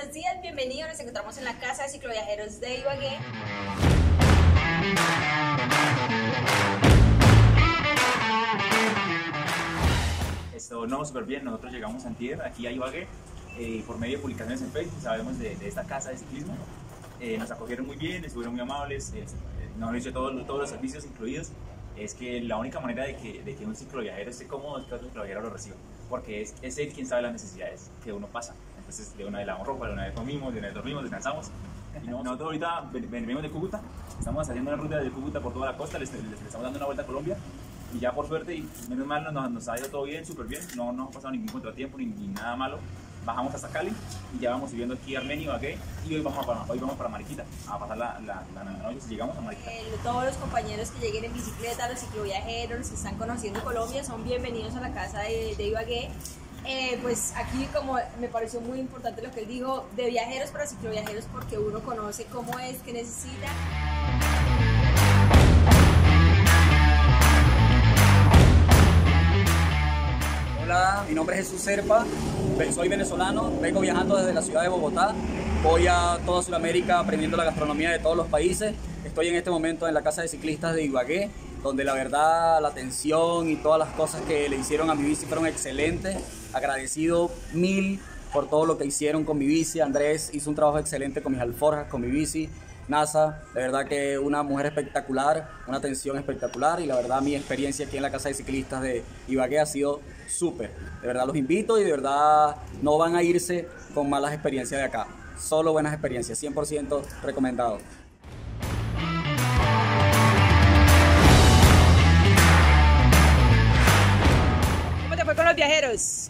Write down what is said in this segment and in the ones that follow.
buenos días, bienvenidos. Nos encontramos en la casa de cicloviajeros de Ibagué. Esto no, súper bien. Nosotros llegamos Antier, aquí a Ibagué, eh, por medio de publicaciones en Facebook, sabemos de, de esta casa de ciclismo. Eh, nos acogieron muy bien, estuvieron muy amables, eh, nos han hecho todos, todos los servicios incluidos. Es que la única manera de que, de que un cicloviajero esté cómodo es que otro cicloviajero lo reciba, porque es, es él quien sabe las necesidades que uno pasa. Entonces, de una vez lavamos ropa, de una vez comimos, de una vez dormimos, descansamos. Y nosotros ahorita ven- venimos de Cúcuta, estamos haciendo una ruta de Cúcuta por toda la costa, les estamos dando una vuelta a Colombia y ya por suerte, y menos mal, nos, nos ha ido todo bien, súper bien, no nos ha pasado ningún contratiempo ni, ni nada malo. Bajamos hasta Cali y ya vamos subiendo aquí a Armenia, Ibagué, y hoy vamos para, hoy vamos para Mariquita, a pasar la, la, la, la noche si llegamos a Mariquita. Eh, todos los compañeros que lleguen en bicicleta, los cicloviajeros, los que están conociendo Colombia, son bienvenidos a la casa de, de Ibagué. Eh, pues aquí como me pareció muy importante lo que él dijo, de viajeros para cicloviajeros, porque uno conoce cómo es, que necesita. Hola, mi nombre es Jesús Serpa, soy venezolano, vengo viajando desde la ciudad de Bogotá, voy a toda Sudamérica aprendiendo la gastronomía de todos los países, estoy en este momento en la casa de ciclistas de Ibagué, donde la verdad la atención y todas las cosas que le hicieron a mi bici fueron excelentes, agradecido mil por todo lo que hicieron con mi bici, Andrés hizo un trabajo excelente con mis alforjas, con mi bici, NASA, de verdad que una mujer espectacular, una atención espectacular y la verdad mi experiencia aquí en la casa de ciclistas de Ibagué ha sido súper. De verdad los invito y de verdad no van a irse con malas experiencias de acá. Solo buenas experiencias, 100% recomendado.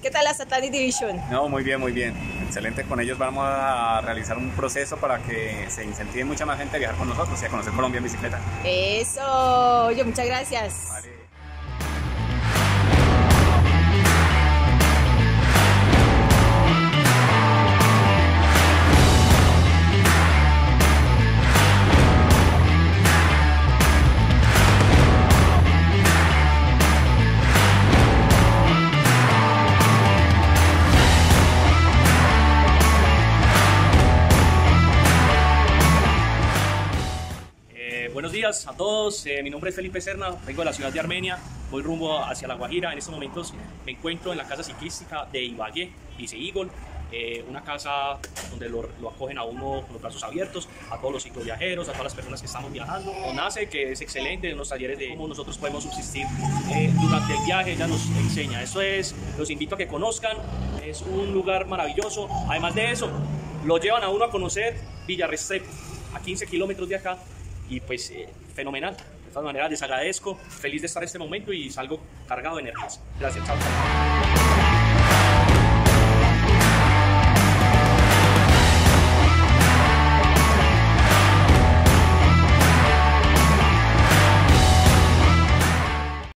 ¿Qué tal la Atlantic Division? No, muy bien, muy bien. Excelente. Con ellos vamos a realizar un proceso para que se incentive mucha más gente a viajar con nosotros y a conocer Colombia en bicicleta. Eso, oye, muchas gracias. Vale. Buenos días a todos, Eh, mi nombre es Felipe Serna, vengo de la ciudad de Armenia, voy rumbo hacia La Guajira. En estos momentos me encuentro en la casa ciclística de Ibagué, dice Eagle, eh, una casa donde lo, lo acogen a uno con los brazos abiertos, a todos los cicloviajeros, a todas las personas que estamos viajando. ONACE, que es excelente en los talleres de cómo nosotros podemos subsistir eh, durante el viaje, ella nos enseña. Eso es, los invito a que conozcan, es un lugar maravilloso. Además de eso, lo llevan a uno a conocer Villa Restrepo, a 15 kilómetros de acá y pues eh, fenomenal. De todas maneras, les agradezco, feliz de estar en este momento y salgo cargado de energías. Gracias, chao. chao.